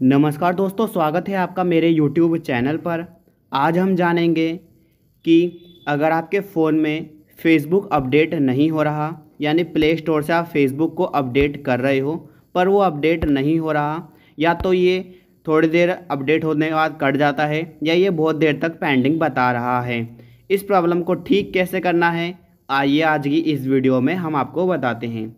नमस्कार दोस्तों, स्वागत है आपका मेरे YouTube चैनल पर। आज हम जानेंगे कि अगर आपके फ़ोन में फेसबुक अपडेट नहीं हो रहा, यानी प्ले स्टोर से आप फेसबुक को अपडेट कर रहे हो, पर वो अपडेट नहीं हो रहा, या तो ये थोड़ी देर अपडेट होने के बाद कट जाता है, या ये बहुत देर तक पेंडिंग बता रहा है। इस प्रॉब्लम को ठीक कैसे करना है, आइए आज की इस वीडियो में हम आपको बताते हैं।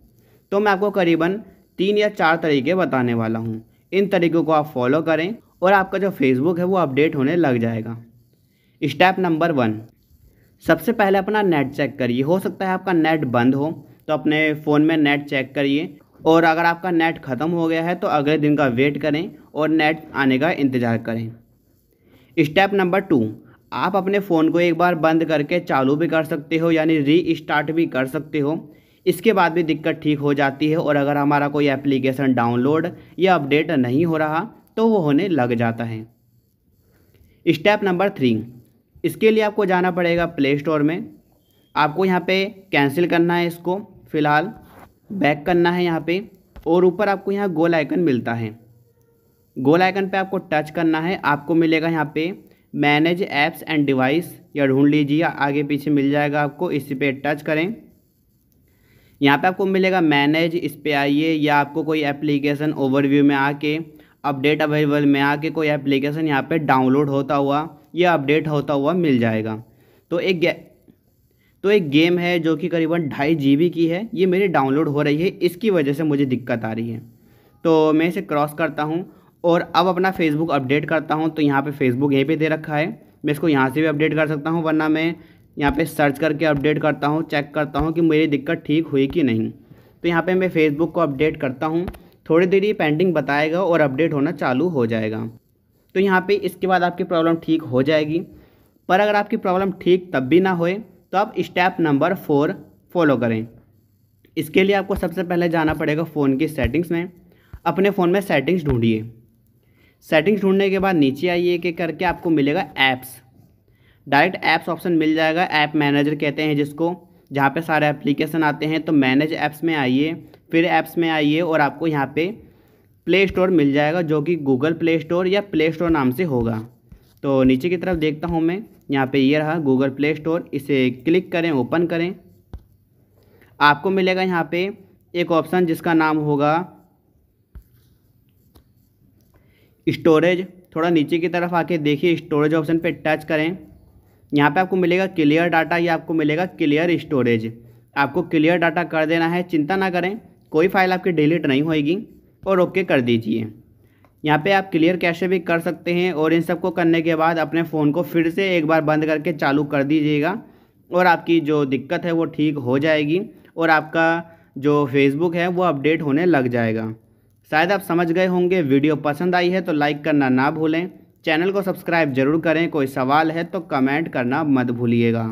तो मैं आपको करीबन तीन या चार तरीके बताने वाला हूँ। इन तरीक़ों को आप फॉलो करें और आपका जो फेसबुक है वो अपडेट होने लग जाएगा। स्टेप नंबर वन सबसे पहले अपना नेट चेक करिए। हो सकता है आपका नेट बंद हो तो अपने फ़ोन में नेट चेक करिए। और अगर आपका नेट ख़त्म हो गया है तो अगले दिन का वेट करें और नेट आने का इंतज़ार करें। स्टेप नंबर टू आप अपने फ़ोन को एक बार बंद करके चालू भी कर सकते हो, यानी री स्टार्ट भी कर सकते हो। इसके बाद भी दिक्कत ठीक हो जाती है और अगर हमारा कोई एप्लीकेशन डाउनलोड या अपडेट नहीं हो रहा तो वो होने लग जाता है। स्टेप नंबर थ्री इसके लिए आपको जाना पड़ेगा प्ले स्टोर में। आपको यहाँ पे कैंसिल करना है इसको, फ़िलहाल बैक करना है यहाँ पे, और ऊपर आपको यहाँ गोल आइकन मिलता है। गोल आइकन पे आपको टच करना है, आपको मिलेगा यहाँ पे मैनेज ऐप्स एंड डिवाइस या ढूंढ लीजिए, आगे पीछे मिल जाएगा आपको, इसी पे टच करें। यहाँ पे आपको मिलेगा मैनेज इस पर आइए, या आपको कोई एप्लीकेशन ओवरव्यू में आके अपडेट अवेलेबल में आके कोई एप्लीकेशन यहाँ पे डाउनलोड होता हुआ, या अपडेट होता हुआ मिल जाएगा। तो एक तो एक गेम है जो कि करीबन ढाई जीबी की है, ये मेरी डाउनलोड हो रही है, इसकी वजह से मुझे दिक्कत आ रही है। तो मैं इसे क्रॉस करता हूँ, और अब अपना फेसबुक अपडेट करता हूँ तो यहाँ पे फेसबुक यहीं पे दे रखा है। मैं इसको यहाँ से भी अपडेट कर सकता हूँ, वरना मैं यहाँ पे सर्च करके अपडेट करता हूँ चेक करता हूँ कि मेरी दिक्कत ठीक हुई कि नहीं। तो यहाँ पे मैं फेसबुक को अपडेट करता हूँ। थोड़ी देर ये पेंडिंग बताएगा और अपडेट होना चालू हो जाएगा। तो यहाँ पे इसके बाद आपकी प्रॉब्लम ठीक हो जाएगी। पर अगर आपकी प्रॉब्लम ठीक तब भी ना होए तो आप स्टेप नंबर फोर फॉलो करें। इसके लिए आपको सबसे पहले जाना पड़ेगा फ़ोन की सेटिंग्स में। अपने फ़ोन में सेटिंग्स ढूंढिए। सेटिंग्स ढूँढने के बाद नीचे आइए कि करके आपको मिलेगा ऐप्स डायरेक्ट ऐप्स ऑप्शन मिल जाएगा, ऐप मैनेजर कहते हैं जिसको, जहाँ पे सारे एप्लीकेशन आते हैं। तो मैनेज ऐप्स में आइए, फिर ऐप्स में आइए और आपको यहाँ पे प्ले स्टोर मिल जाएगा, जो कि गूगल प्ले स्टोर या प्ले स्टोर नाम से होगा। तो नीचे की तरफ़ देखता हूँ मैं, यहाँ पे ये रहा गूगल प्ले स्टोर। इसे क्लिक करें, ओपन करें। आपको मिलेगा यहाँ पे एक ऑप्शन जिसका नाम होगा स्टोरेज। थोड़ा नीचे की तरफ़ आके देखिए, स्टोरेज ऑप्शन पे टच करें। यहाँ पे आपको मिलेगा क्लियर डाटा, या आपको मिलेगा क्लियर स्टोरेज। आपको क्लियर डाटा कर देना है, चिंता ना करें, कोई फ़ाइल आपकी डिलीट नहीं होएगी और ओके कर दीजिए। यहाँ पे आप क्लियर कैशे भी कर सकते हैं और इन सबको करने के बाद अपने फ़ोन को फिर से एक बार बंद करके चालू कर दीजिएगा और आपकी जो दिक्कत है वो ठीक हो जाएगी और आपका जो फेसबुक है वो अपडेट होने लग जाएगा। शायद आप समझ गए होंगे, वीडियो पसंद आई है तो लाइक करना ना भूलें। चैनल को सब्सक्राइब ज़रूर करें। कोई सवाल है तो कमेंट करना मत भूलिएगा।